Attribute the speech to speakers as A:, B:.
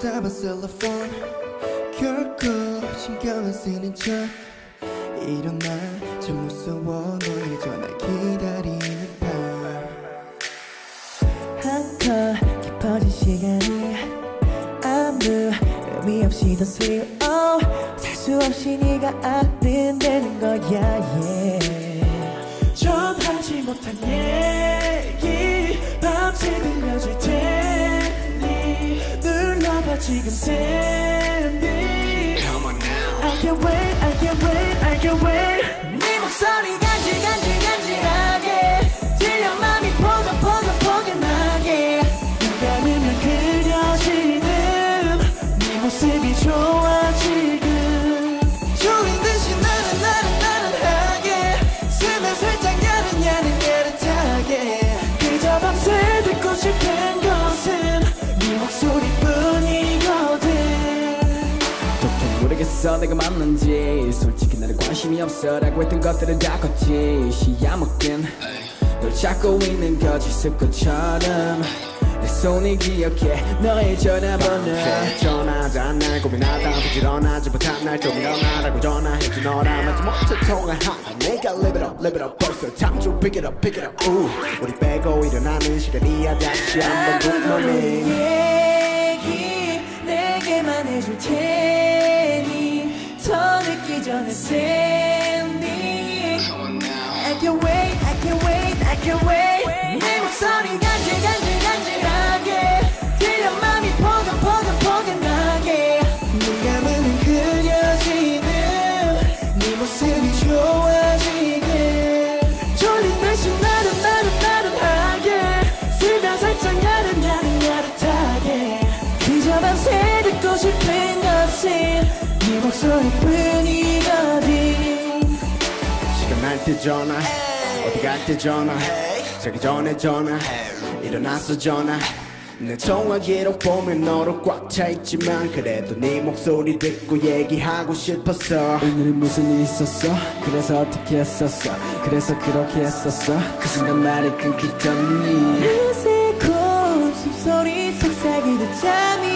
A: 잡아 셀러폰. 결코 신경 안 쓰는 척. 이런 날참 무서워. 너의 전화 기다리는 밤. 한껏 깊어진 시간이 아무 의미 없이 더 슬퍼 살수 없이 네가 아른대는 거야 yeah. 전하지 못한 얘기 눌러봐 지금 샌디 I can't wait I can't wait I can't wait 네 목소리 간질간질
B: 모르겠어 내가 맞는지. 솔직히 나를 관심이 없어라고 했던 것들은 다 컸지. 시야 먹긴 널 찾고 있는 거짓 습관처럼. 내 손이 기억해 너의 전화번호.
C: 전화하자 날 고민하다 부지런하지 못한 날좀 일어나라고 전화해줘 너랑 마지 못해 통화하다 내가 live it up live it up 벌써 time to pick it up pick it up. 우 우리 빼고 일어나는 시간이야 다시 한번 good morning
A: 얘기 내게만 해줄 테니 더 늦기 전에 샌디 I can't wait I can't wait I can't wait. 내 목소리 간질 간질 간질하게. 들려 맘이 포근 포근 포근하게. 네가 보면 그려지는 네 모습이 좋아 지금 졸린 듯이 나른 나른 나른하게. 슬면 살짝 야릇 야릇 야릇하게. 그저 밤새 듣고 싶은 것은 네 목소리뿐이거든
C: 시간 날 때 전화. 어디 갈 때 전화? 자기 전에 전화. 일어나서 전화. 내 통화 기록 보면 너로 꽉 차 있지만 그래도 네 목소리 듣고 얘기하고 싶었어.
B: 오늘은 무슨 일 있었어? 그래서 어떻게 했었어? 그래서 그렇게 했었어? 그 순간 말이 끊기더니
A: 어색한 숨소리 속삭이듯 잠이